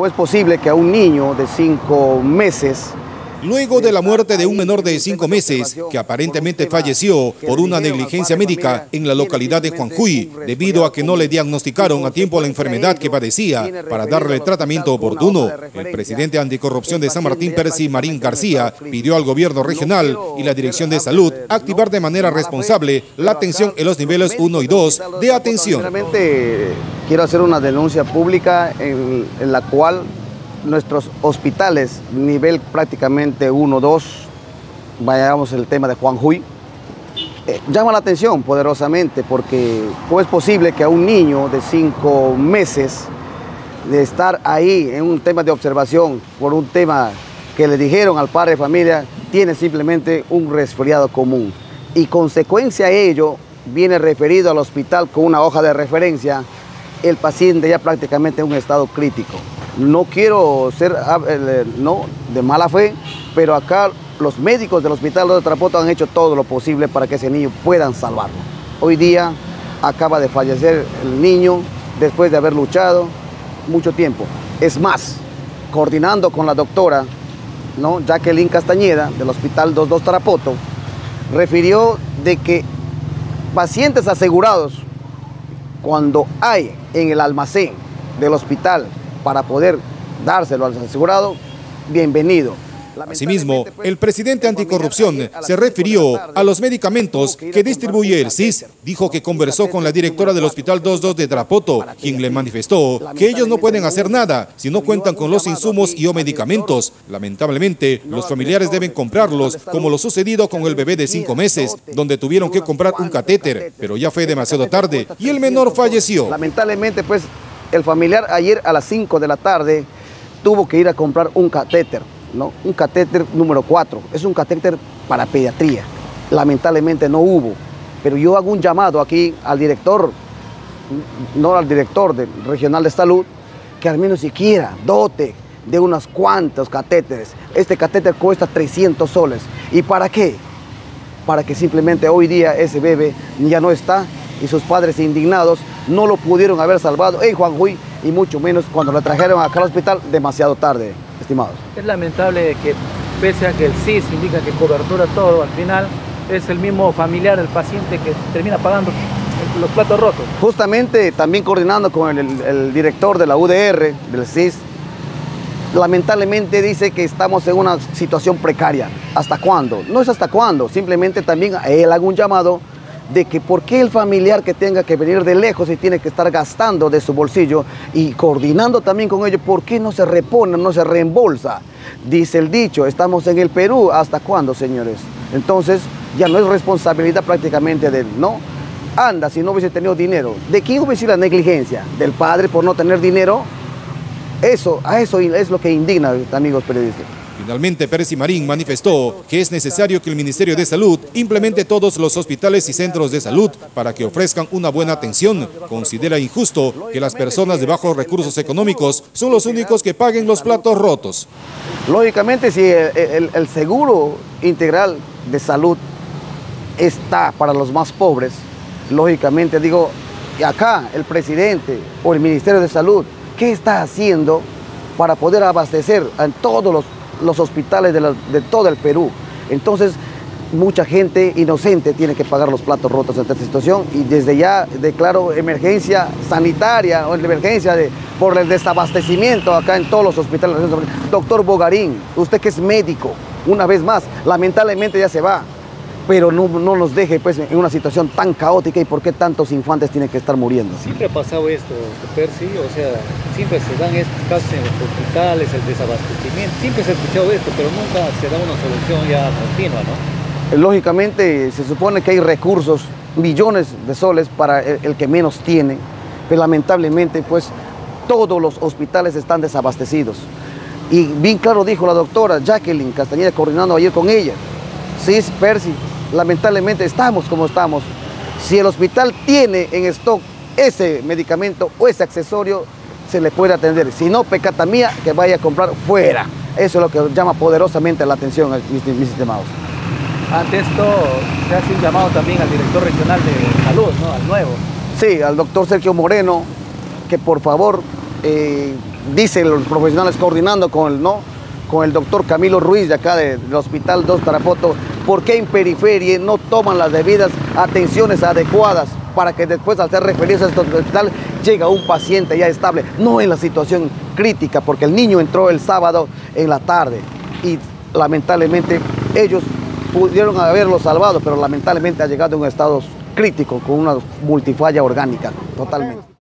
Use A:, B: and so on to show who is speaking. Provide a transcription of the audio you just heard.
A: ¿cómo es posible que a un niño de cinco meses
B: Luego de la muerte de un menor de cinco meses, que aparentemente falleció por una negligencia médica en la localidad de Juanjuy, debido a que no le diagnosticaron a tiempo la enfermedad que padecía para darle tratamiento oportuno, el presidente anticorrupción de San Martín Percy Marín García pidió al gobierno regional y la dirección de salud activar de manera responsable la atención en los niveles 1 y 2 de atención.
A: quiero hacer una denuncia pública en, en la cual nuestros hospitales, nivel prácticamente 1, 2, vayamos el tema de Juan Juy, eh, llama la atención poderosamente porque ¿cómo es posible que a un niño de 5 meses de estar ahí en un tema de observación por un tema que le dijeron al padre de familia, tiene simplemente un resfriado común y consecuencia a ello viene referido al hospital con una hoja de referencia, el paciente ya prácticamente en un estado crítico. No quiero ser ah, no, de mala fe, pero acá los médicos del Hospital de Trapoto han hecho todo lo posible para que ese niño puedan salvarlo. Hoy día acaba de fallecer el niño después de haber luchado mucho tiempo. Es más, coordinando con la doctora. Jacqueline Castañeda del Hospital 22 Tarapoto, refirió de que pacientes asegurados, cuando hay en el almacén del hospital para poder dárselo al asegurado, bienvenido.
B: Asimismo, el presidente anticorrupción se refirió a los medicamentos que distribuye el CIS. Dijo que conversó con la directora del Hospital 22 de Trapoto, quien le manifestó que ellos no pueden hacer nada si no cuentan con los insumos y o medicamentos. Lamentablemente, los familiares deben comprarlos, como lo sucedido con el bebé de cinco meses, donde tuvieron que comprar un catéter, pero ya fue demasiado tarde y el menor falleció.
A: Lamentablemente, pues, el familiar ayer a las 5 de la tarde tuvo que ir a comprar un catéter, ¿no? Un catéter número 4. Es un catéter para pediatría. Lamentablemente no hubo. Pero yo hago un llamado aquí al director, no al director Regional de Salud, que al menos siquiera dote de unos cuantos catéteres. Este catéter cuesta 300 soles. ¿Y para qué? Para que simplemente hoy día ese bebé ya no está y sus padres indignados no lo pudieron haber salvado en Juanjuy y mucho menos cuando lo trajeron acá al hospital demasiado tarde, estimados.
C: Es lamentable que pese a que el CIS indica que cobertura todo, al final es el mismo familiar, el paciente que termina pagando los platos rotos.
A: Justamente también coordinando con el, el director de la UDR, del CIS, lamentablemente dice que estamos en una situación precaria. ¿Hasta cuándo? No es hasta cuándo, simplemente también él haga un llamado de que por qué el familiar que tenga que venir de lejos y tiene que estar gastando de su bolsillo y coordinando también con ellos, ¿por qué no se repone, no se reembolsa? Dice el dicho, estamos en el Perú, ¿hasta cuándo, señores? Entonces, ya no es responsabilidad prácticamente de él, ¿no? Anda, si no hubiese tenido dinero. ¿De quién hubiese sido la negligencia? ¿Del padre por no tener dinero? Eso, a eso es lo que indigna, amigos periodistas.
B: Finalmente, Pérez y Marín manifestó que es necesario que el Ministerio de Salud implemente todos los hospitales y centros de salud para que ofrezcan una buena atención. Considera injusto que las personas de bajos recursos económicos son los únicos que paguen los platos rotos.
A: Lógicamente, si el, el seguro integral de salud está para los más pobres, lógicamente digo, acá el presidente o el Ministerio de Salud, ¿qué está haciendo para poder abastecer a todos los los hospitales de, todo el Perú. Entonces, mucha gente inocente tiene que pagar los platos rotos ante esta situación y desde ya declaro emergencia sanitaria o emergencia de, por el desabastecimiento acá en todos los hospitales. Doctor Bogarín, usted que es médico, una vez más, lamentablemente ya se va pero no, no nos deje pues, en una situación tan caótica y por qué tantos infantes tienen que estar muriendo.
C: Siempre ha pasado esto, Percy, o sea, siempre se dan estos casos en los hospitales, el desabastecimiento, siempre se ha escuchado esto, pero nunca se da una solución ya continua, ¿no?
A: Lógicamente se supone que hay recursos, millones de soles para el, el que menos tiene, pero lamentablemente pues todos los hospitales están desabastecidos. Y bien claro dijo la doctora Jacqueline Castañeda coordinando ayer con ella, sí, Percy, lamentablemente estamos como estamos. Si el hospital tiene en stock ese medicamento o ese accesorio, se le puede atender. Si no, pecata mía, que vaya a comprar fuera. Eso es lo que llama poderosamente la atención, mis, mis estimados.
C: Ante esto, se hace un llamado también al director regional de salud, ¿no? Al nuevo.
A: Sí, al doctor Sergio Moreno, que por favor eh, dicen los profesionales coordinando con el, ¿no? con el doctor Camilo Ruiz de acá del Hospital 2 Tarapoto, ¿por qué en periferia no toman las debidas atenciones adecuadas para que después al ser referidos a este hospital llega un paciente ya estable, no en la situación crítica, porque el niño entró el sábado en la tarde y lamentablemente ellos pudieron haberlo salvado, pero lamentablemente ha llegado a un estado crítico con una multifalla orgánica, totalmente.